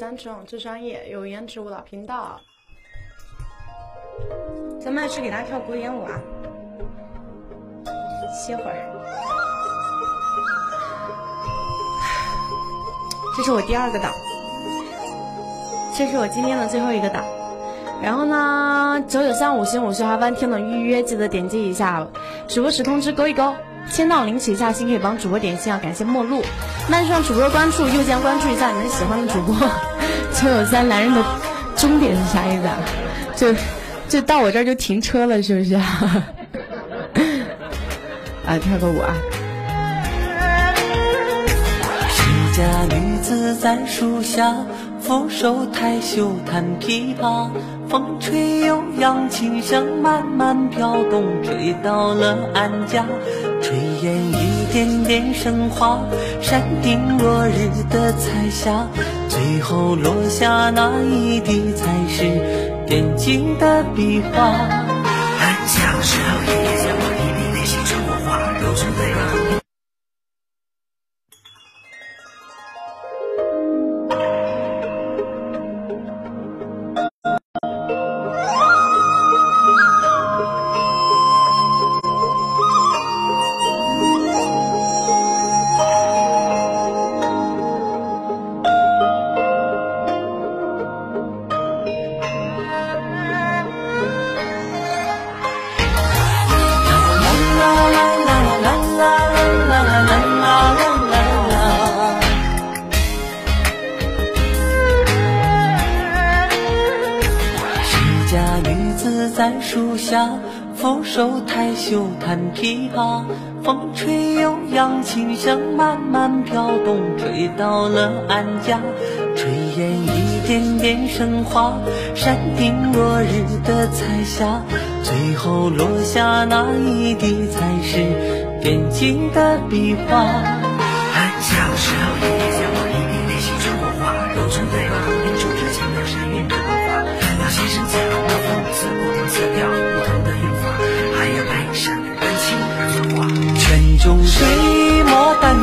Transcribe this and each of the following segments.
三重最专业有颜值舞蹈频道。咱们去给他跳古典舞啊！歇会儿。这是我第二个档，这是我今天的最后一个档。然后呢，九九三五星五花湾天的预约记得点击一下，直播时通知勾一勾，签到领取一下心可以帮主播点心啊！感谢陌路，麦上主播关注，右键关注一下你们喜欢的主播。九九三男人的终点是啥意思啊？就就到我这儿就停车了，是不是？啊，跳个舞啊！谁家女子在树下。俯首抬袖弹琵琶，风吹悠扬，琴声慢慢飘动，吹到了俺家。炊烟点点生花，山顶落日的彩霞，最后落下那一滴，才是点睛的笔画。扶手抬袖弹琵琶，风吹悠扬，琴声慢慢飘动，吹到了俺家。炊烟一点点升华，山顶落日的彩霞，最后落下那一滴，才是点睛的笔画。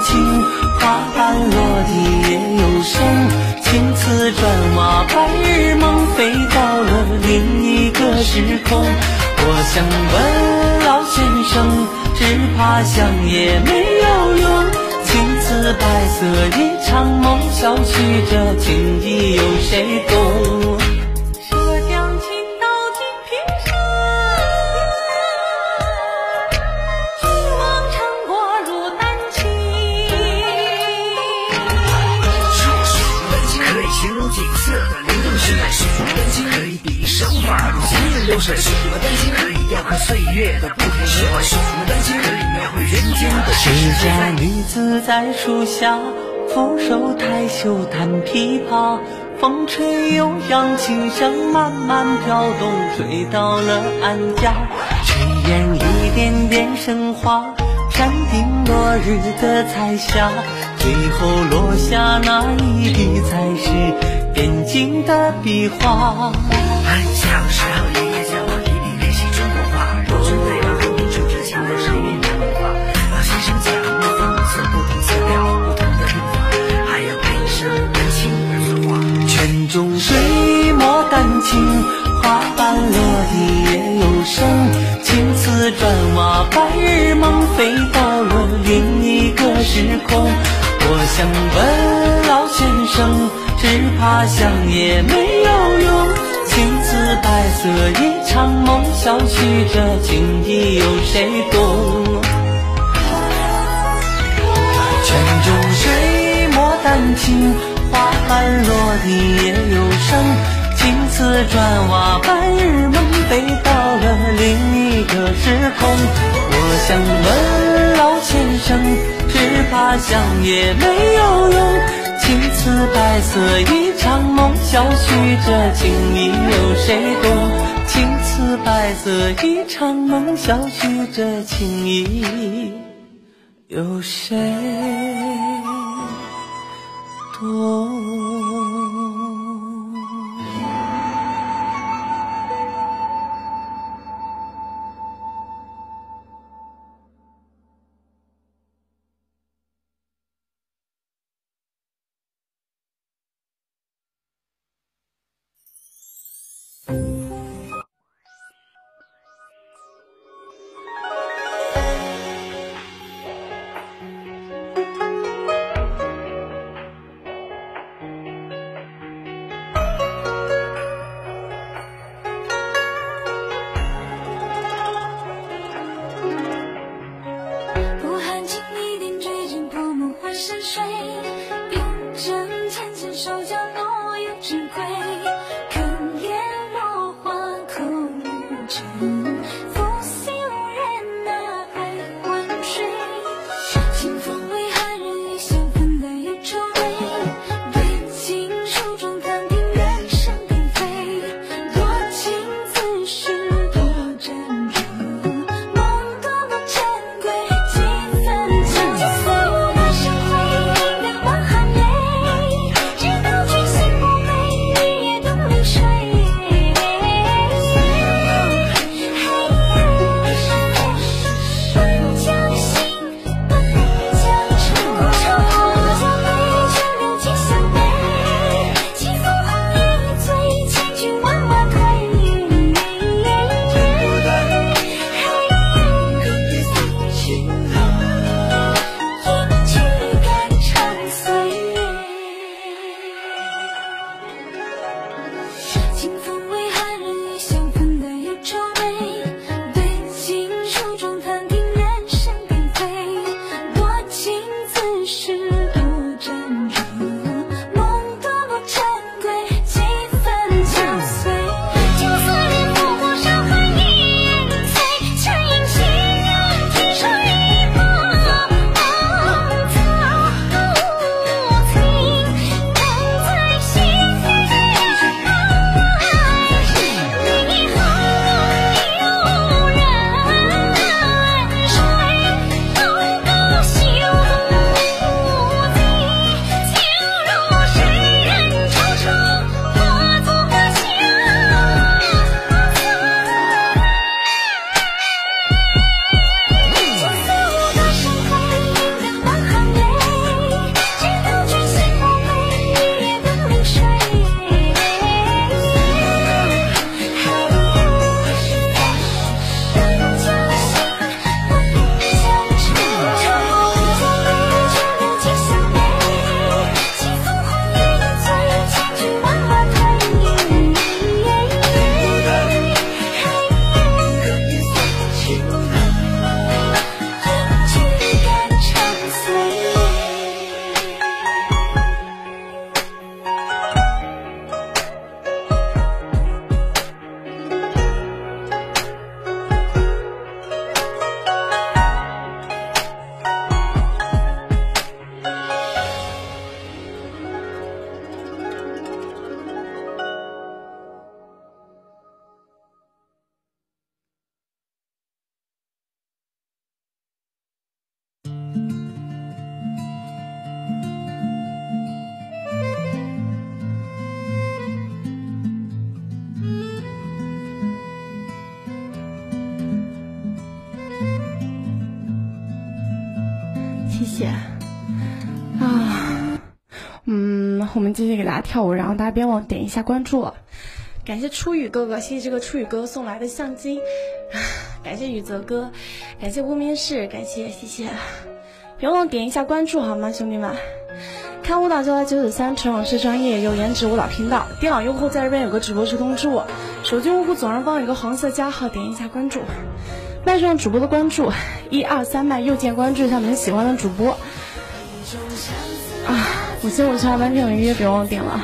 情，花瓣落地也有声。青瓷砖瓦，白日梦飞到了另一个时空。我想问老先生，只怕想也没有用。青瓷白色一场梦，消去这情意，有谁雕刻岁月的不停循环？什么丹青可以描绘人间的世家女子在树下，俯首抬袖弹琵琶，风吹悠扬，琴声慢慢飘动，吹到了俺家。炊烟一点点升华，山顶落日的彩霞，最后落下那一滴，才是点睛的笔画。俺像时空。我想问老先生，只怕想也没有用。青瓷白色一场梦，消去这情意，有谁懂？泉中水墨丹青。花瓣落地也有声，青瓷砖瓦，白日梦飞到了另一个时空。我想问老先生，只怕想也没有用。青瓷白色一场梦，消去这情意，有谁懂？青瓷白色一场梦，消去这情意，有谁？懂继续给大家跳舞，然后大家别忘点一下关注。感谢初雨哥哥，谢谢这个初雨哥哥送来的相机，感谢雨泽哥，感谢无名氏，感谢谢谢，别忘点一下关注好吗，兄弟们？看舞蹈就来九九三，纯老师专业有颜值舞蹈频道，电脑用户在这边有个直播时通知我，手机用户左上方有个黄色加号，点一下关注。麦上主播的关注，一二三麦右键关注一下你们喜欢的主播。啊，五星五七二班听有预约，别忘点了。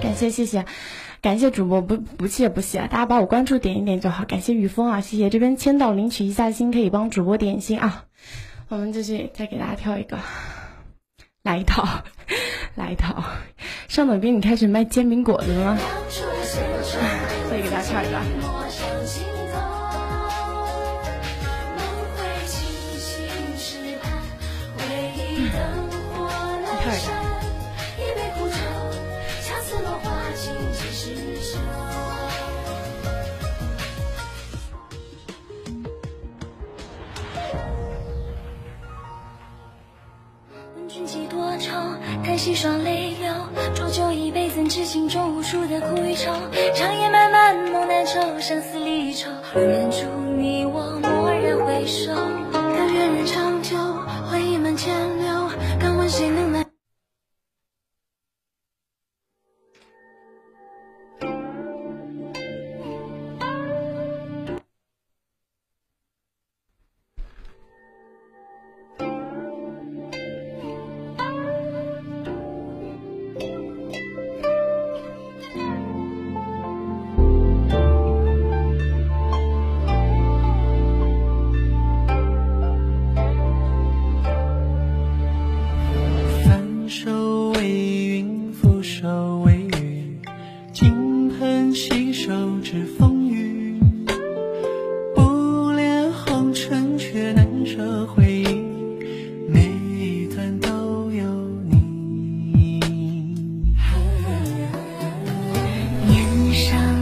感谢谢谢，感谢主播不不谢不谢，大家把我关注点一点就好。感谢雨风啊，谢谢这边签到领取一下心可以帮主播点心啊。我们继续再给大家跳一个，来一套，来一套。上等兵，你开始卖煎饼果子了吗？再给大家跳一个。山一杯苦酒恰似落花情几时休问君几多愁叹息双泪流浊酒一杯怎知心中无数的苦上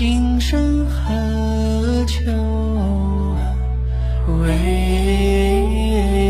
今生何求？为。